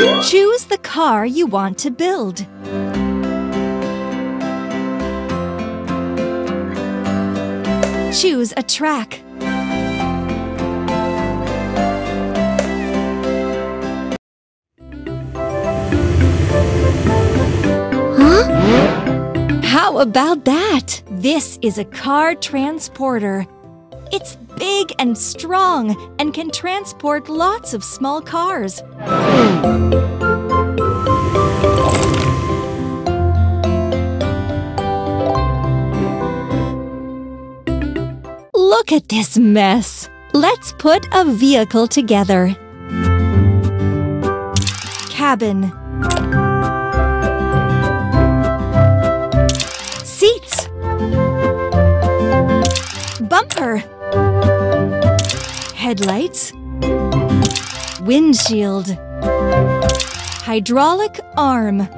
Choose the car you want to build. Choose a track. How about that? This is a car transporter. It's big and strong and can transport lots of small cars. Look at this mess. Let's put a vehicle together. Cabin. Seats. Bumper. Headlights. Windshield. Hydraulic arm.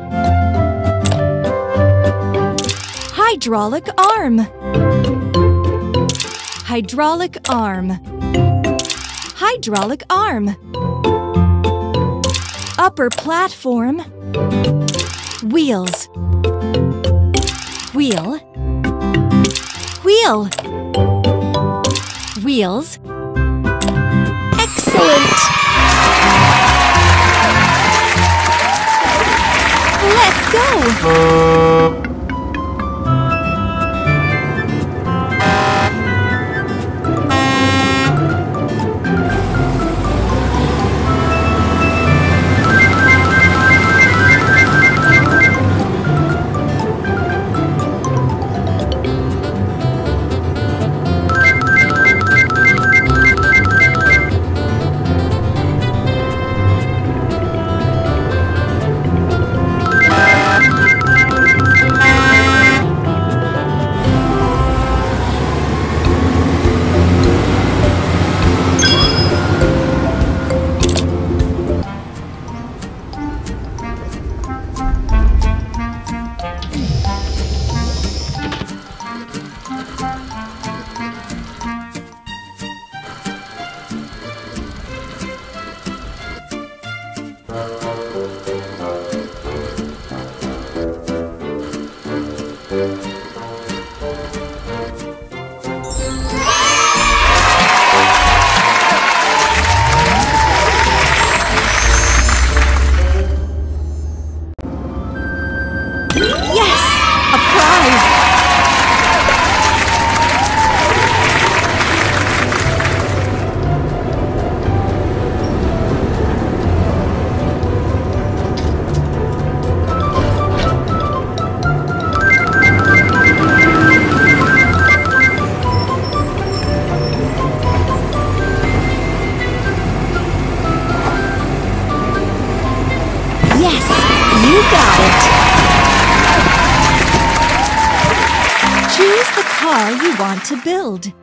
Hydraulic arm. Hydraulic arm. Hydraulic arm. Upper platform. Wheels. Wheel. Wheel. Wheels. Go! Got it! Choose the car you want to build.